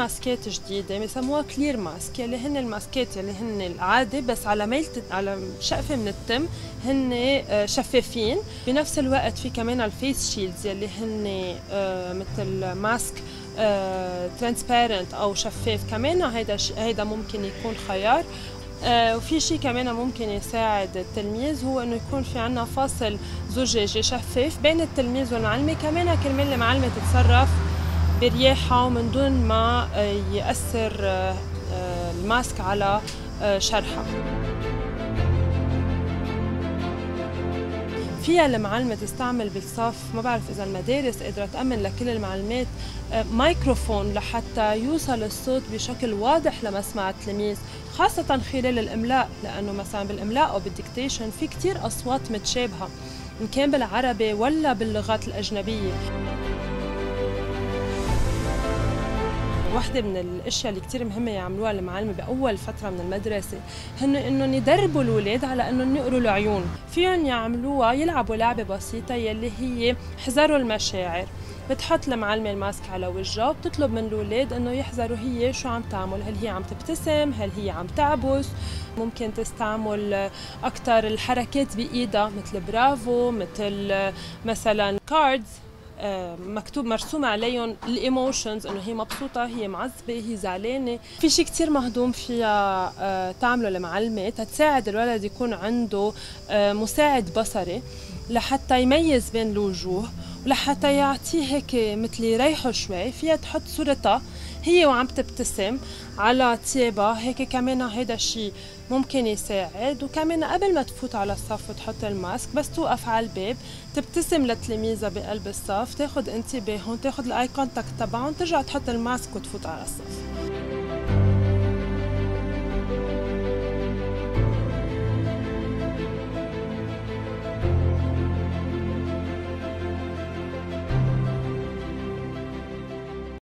ماسكات جديدة بسموها clear mask يلي هن الماسكات يلي هن العادي بس على ميل على شقفة من التم هن آه، شفافين. بنفس الوقت في كمان ال face shields يلي هن آه، مثل mask transparent أو شفاف. كمان هيدا هيدا ممكن يكون خيار. آه وفي شيء كمان ممكن يساعد التلميذ هو إنه يكون في عنا فاصل زجاجي شفاف بين التلميذ والمعلمة. كمان كرمال المعلمة تتصرف برياحة ومن دون ما آه، يأثر آه، آه، ال mask على شرحها. فيها المعلمة تستعمل بالصف ما بعرف إذا المدارس قادرة تأمن لكل المعلمات مايكروفون لحتى يوصل الصوت بشكل واضح لمسمع التلميذ خاصة خلال الإملاء لأنه مثلا بالإملاء أو بال dictation في كتير أصوات متشابهة إن كان بالعربي ولا باللغات الأجنبية. واحدة من الأشياء اللي كثير مهمة يعملوها المعلمة بأول فترة من المدرسة هن انهم يدربوا الاولاد على انهم يقروا العيون، فيهم يعملوها يلعبوا لعبة بسيطة يلي هي حذروا المشاعر، بتحط المعلمة الماسك على وجهها وبتطلب من الأولاد إنه يحذروا هي شو عم تعمل هل هي عم تبتسم هل هي عم تعبس. ممكن تستعمل أكثر الحركات بإيدها مثل برافو مثل مثلا cards مكتوب مرسوم عليهم ال emotions إنه هي مبسوطة هي معصبة هي زعلانة. في شيء كثير مهضوم فيها آه، تعمله المعلمه تساعد الولد يكون عنده آه، مساعد بصري لحتى يميز بين الوجوه ولحتى يعطيه هيك مثل يريحه شوي. فيها تحط صورتها. هي وعم تبتسم على تيابها هيك كمان هيدا الشيء ممكن يساعد. وكمان قبل ما تفوت على الصف وتحط ال mask بس توقف على الباب. تبتسم لتلاميذها بقلب الصف. تاخذ انتباههم تاخذ ال eye contact تبعهم ترجع تحط ال mask وتفوت على الصف.